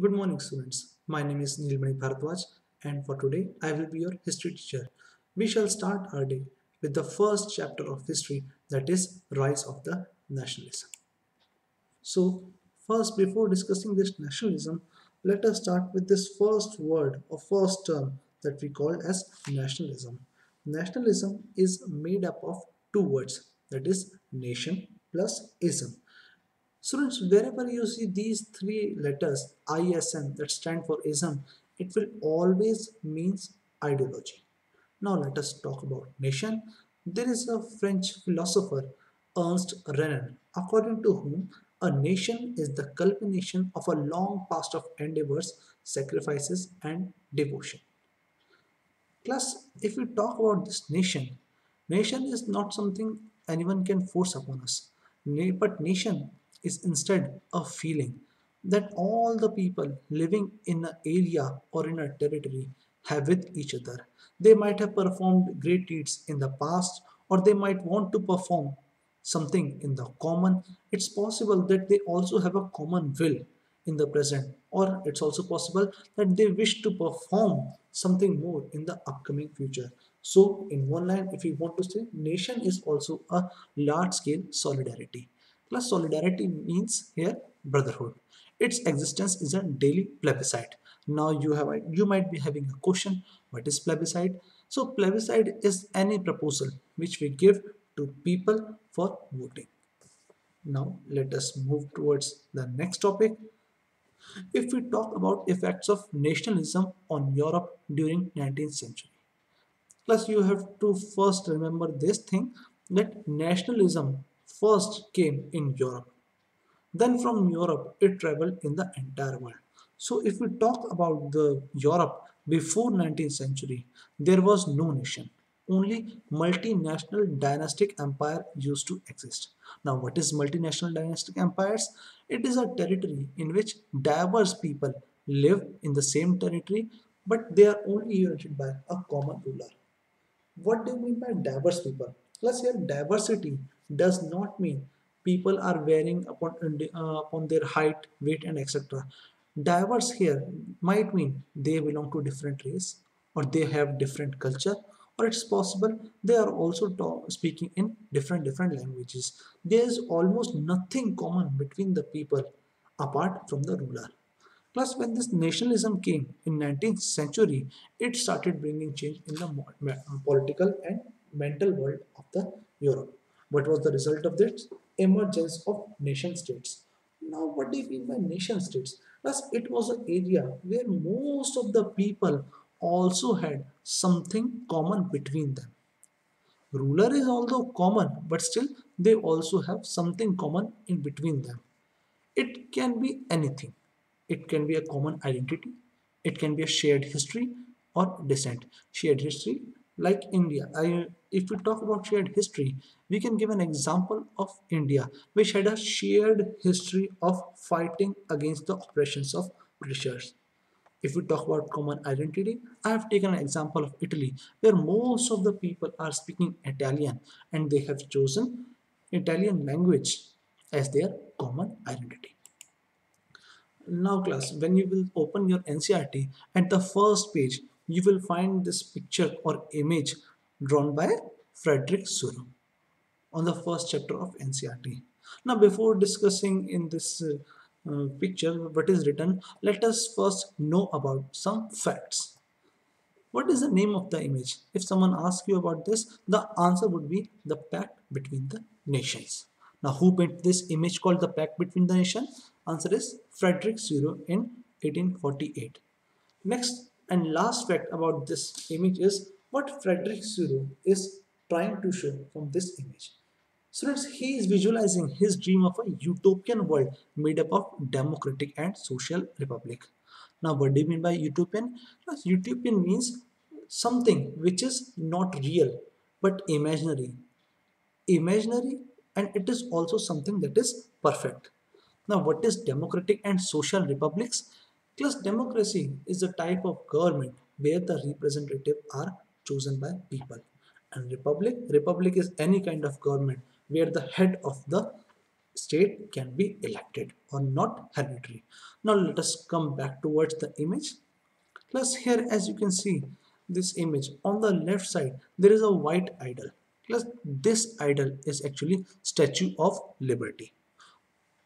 Good morning students. My name is Neelmani Bhardwaj and for today I will be your history teacher. We shall start our day with the first chapter of history that is Rise of the Nationalism. So first before discussing this nationalism, let us start with this first word or first term that we call as nationalism. Nationalism is made up of two words that is nation plus ism Students, wherever you see these three letters ISM that stand for ism, it will always means ideology. Now let us talk about nation. There is a French philosopher Ernst Renan, according to whom a nation is the culmination of a long past of endeavors, sacrifices and devotion. Plus, if we talk about this nation, nation is not something anyone can force upon us. But nation is instead a feeling that all the people living in an area or in a territory have with each other. They might have performed great deeds in the past or they might want to perform something in the common. It's possible that they also have a common will in the present or it's also possible that they wish to perform something more in the upcoming future. So in one line if we want to say nation is also a large scale solidarity. Plus solidarity means here brotherhood. Its existence is a daily plebiscite. Now you have you might be having a question what is plebiscite? So plebiscite is any proposal which we give to people for voting. Now let us move towards the next topic. If we talk about effects of nationalism on Europe during 19th century. Plus you have to first remember this thing that nationalism first came in Europe. Then from Europe, it traveled in the entire world. So if we talk about the Europe before 19th century, there was no nation. Only multinational dynastic empire used to exist. Now what is multinational dynastic empires? It is a territory in which diverse people live in the same territory but they are only united by a common ruler. What do you mean by diverse people? Plus here diversity does not mean people are varying upon, uh, upon their height, weight and etc. Diverse here might mean they belong to different race or they have different culture or it's possible they are also speaking in different different languages. There is almost nothing common between the people apart from the ruler. Plus, when this nationalism came in 19th century, it started bringing change in the political and mental world of the Europe. What was the result of this? Emergence of nation states. Now, what do you mean by nation states? Thus, it was an area where most of the people also had something common between them. Ruler is although common, but still they also have something common in between them. It can be anything. It can be a common identity. It can be a shared history or descent. Shared history like India. I, if we talk about shared history, we can give an example of India, which had a shared history of fighting against the oppressions of Britishers. If we talk about common identity, I have taken an example of Italy, where most of the people are speaking Italian and they have chosen Italian language as their common identity. Now class, when you will open your NCERT, at the first page, you will find this picture or image drawn by Frederick Sorrieu on the first chapter of NCERT. Now before discussing in this uh, uh, picture what is written, let us first know about some facts. What is the name of the image? If someone asks you about this, the answer would be the pact between the nations. Now who painted this image called the pact between the nations? Answer is Frederick Sorrieu in 1848. Next, and last fact about this image is what Frederick Sorrieu is trying to show from this image. Students, he is visualizing his dream of a utopian world made up of democratic and social republic. Now, what do you mean by utopian? Utopian means something which is not real but imaginary. Imaginary and it is also something that is perfect. Now, what is democratic and social republics? Plus democracy is a type of government where the representatives are chosen by people. And republic, republic is any kind of government where the head of the state can be elected or not hereditary. Now let us come back towards the image. Plus here as you can see this image on the left side there is a white idol. Plus this idol is actually Statue of Liberty.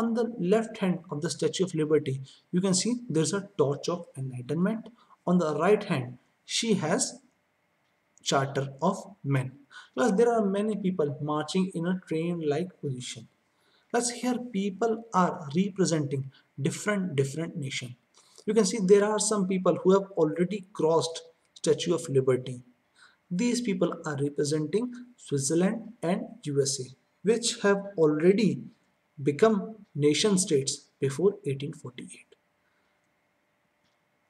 On the left hand of the Statue of Liberty you can see there's a torch of enlightenment. On the right hand she has charter of men. Plus there are many people marching in a train like position. Plus here people are representing different different nation. You can see there are some people who have already crossed Statue of Liberty. These people are representing Switzerland and USA which have already become nation states before 1848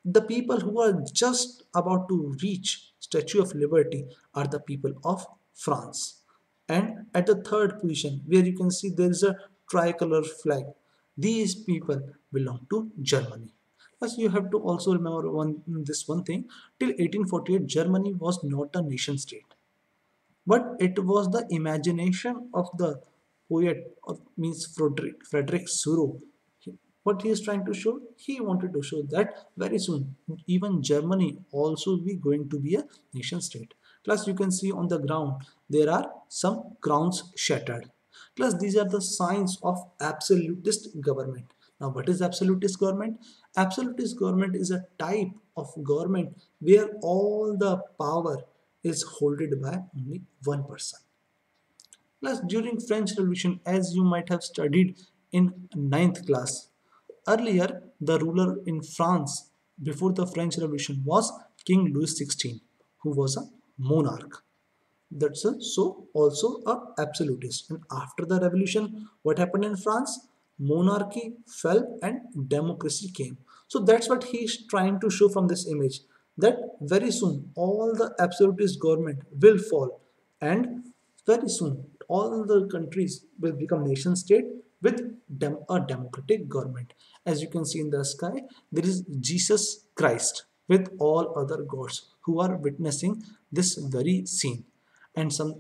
the people who are just about to reach statue of liberty are the people of france. And at the third position where you can see there is a tricolor flag these people belong to germany. As you have to also remember one this one thing. Till 1848 germany was not a nation state. But it was the imagination of the poet means frederick frederick Sorrieu. What he is trying to show he wanted to show that very soon even germany also be going to be a nation state. Plus you can see on the ground there are some crowns shattered. Plus these are the signs of absolutist government. Now what is absolutist government? Absolutist government is a type of government where all the power is holded by only one person plus during french revolution as you might have studied in ninth class Earlier, the ruler in France before the French Revolution was King Louis XVI, who was a monarch. That's a, so also a absolutist. And after the revolution, what happened in France? Monarchy fell and democracy came. So that's what he is trying to show from this image. That very soon all the absolutist government will fall and very soon all the countries will become nation state with dem a democratic government. As you can see in the sky, there is Jesus Christ with all other gods who are witnessing this very scene. And some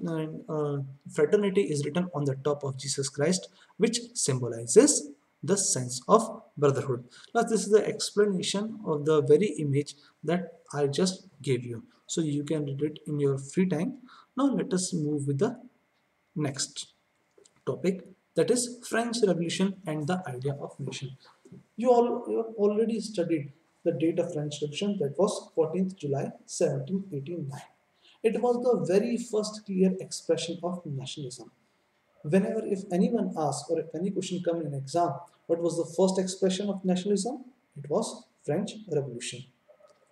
uh, fraternity is written on the top of Jesus Christ, which symbolizes the sense of brotherhood. Now, this is the explanation of the very image that I just gave you. So you can read it in your free time. Now let us move with the next topic that is French Revolution and the idea of nation. You all you have already studied the date of French Revolution that was 14th July 1789. It was the very first clear expression of nationalism. Whenever if anyone asks or if any question come in exam, what was the first expression of nationalism? It was French Revolution.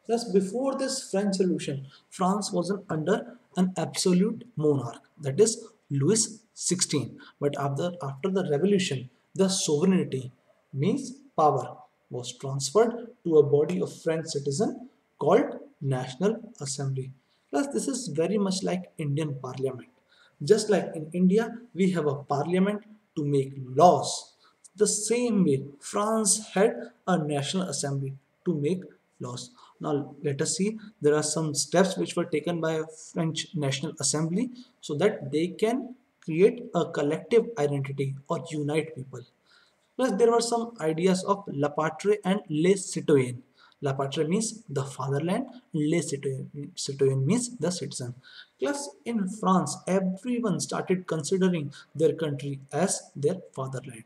Thus, before this French Revolution, France was under an absolute monarch, that is Louis XVI. but after after the revolution the sovereignty means power was transferred to a body of french citizen called national assembly. Plus this is very much like indian parliament. Just like in india we have a parliament to make laws. The same way france had a national assembly to make laws now let us see there are some steps which were taken by french national assembly so that they can create a collective identity or unite people. Plus, there were some ideas of La Patrie and Les Citoyens. La Patrie means the fatherland, Les Citoyens means the citizen. Plus, in France, everyone started considering their country as their fatherland.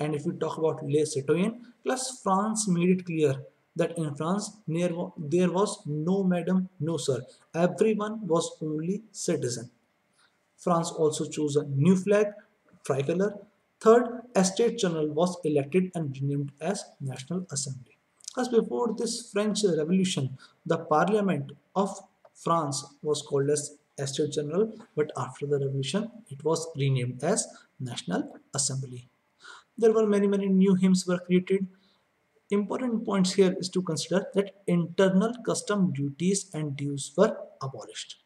And if we talk about Les Citoyens, plus France made it clear that in France there was no madam, no sir. Everyone was only citizen. France also chose a new flag, tricolor. Third, a state general was elected and renamed as National Assembly. As before this French Revolution, the Parliament of France was called as Estate General, but after the revolution, it was renamed as National Assembly. There were many, many new hymns were created. Important points here is to consider that internal custom duties and dues were abolished.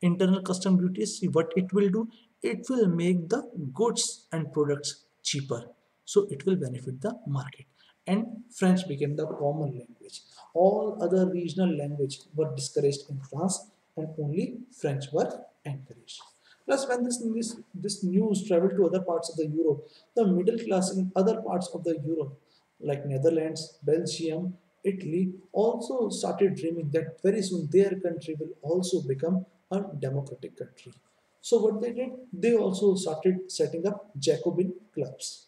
Internal custom duties see what it will do? It will make the goods and products cheaper. So it will benefit the market. And french became the common language. All other regional language were discouraged in france and only french were encouraged. Plus, when this, this, this news traveled to other parts of the Europe, the middle class in other parts of the Europe, like Netherlands, Belgium, Italy, also started dreaming that very soon their country will also become a democratic country. So what they did, they also started setting up Jacobin clubs,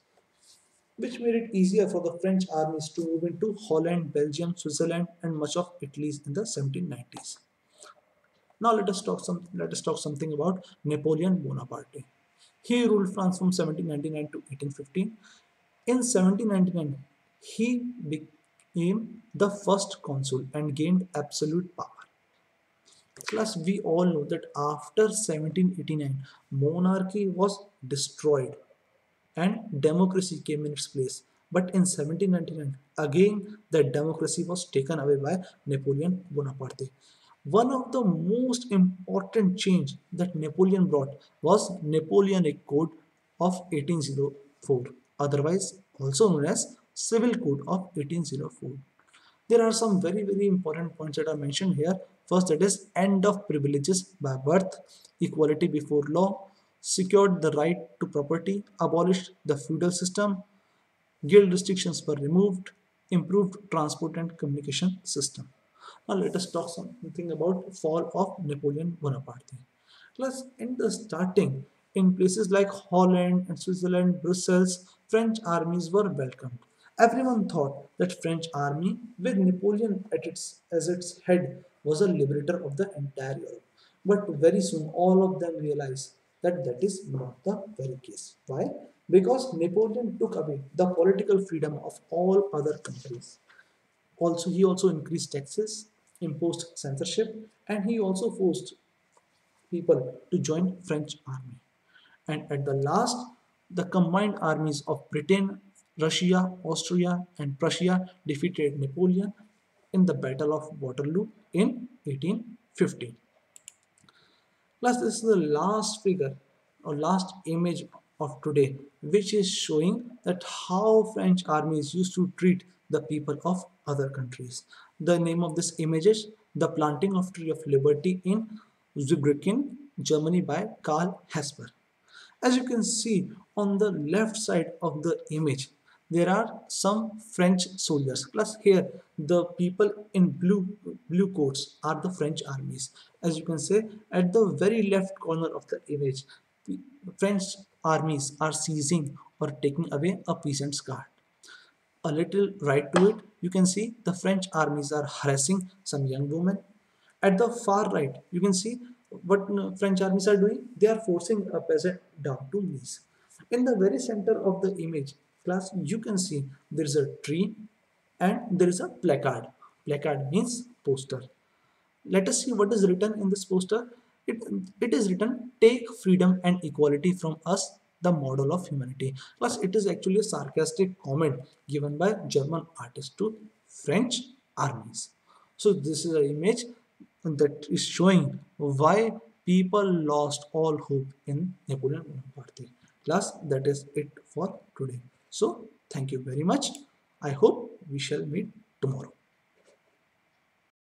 which made it easier for the French armies to move into Holland, Belgium, Switzerland, and much of Italy in the 1790s. Now let us talk some let us talk something about Napoleon Bonaparte. He ruled France from 1799 to 1815. In 1799, he became the first consul and gained absolute power. Plus, we all know that after 1789, monarchy was destroyed and democracy came in its place. But in 1799, again, the democracy was taken away by Napoleon Bonaparte. One of the most important change that Napoleon brought was Napoleonic Code of 1804, otherwise also known as Civil Code of 1804. There are some very very important points that are mentioned here. First, that is end of privileges by birth, equality before law, secured the right to property, abolished the feudal system, guild restrictions were removed, improved transport and communication system. Now let us talk something about fall of Napoleon Bonaparte. Plus, in the starting, in places like Holland and Switzerland, Brussels, French armies were welcomed. Everyone thought that French army, with Napoleon at its, as its head, was a liberator of the entire Europe. But very soon, all of them realized that that is not the very case. Why? Because Napoleon took away the political freedom of all other countries. Also, he also increased taxes, imposed censorship, and he also forced people to join French army. And at the last, the combined armies of Britain, Russia, Austria, and Prussia defeated Napoleon in the Battle of Waterloo in 1815. Plus, this is the last figure or last image of today, which is showing that how French armies used to treat the people of other countries. The name of this image is The Planting of Tree of Liberty in Zweibrücken, Germany by Karl Kasper. As you can see on the left side of the image, there are some French soldiers. Plus here, the people in blue blue coats are the French armies. As you can see, at the very left corner of the image, French armies are seizing or taking away a peasant's guard. A little right to it, you can see the French armies are harassing some young women. At the far right, you can see what French armies are doing. They are forcing a peasant down to knees. In the very center of the image, class, you can see there is a tree and there is a placard. Placard means poster. Let us see what is written in this poster. It, it is written, take freedom and equality from us, the model of humanity. Plus, it is actually a sarcastic comment given by German artist to French armies. So, this is an image that is showing why people lost all hope in Napoleon Bonaparte. Class, that is it for today. So, thank you very much. I hope we shall meet tomorrow.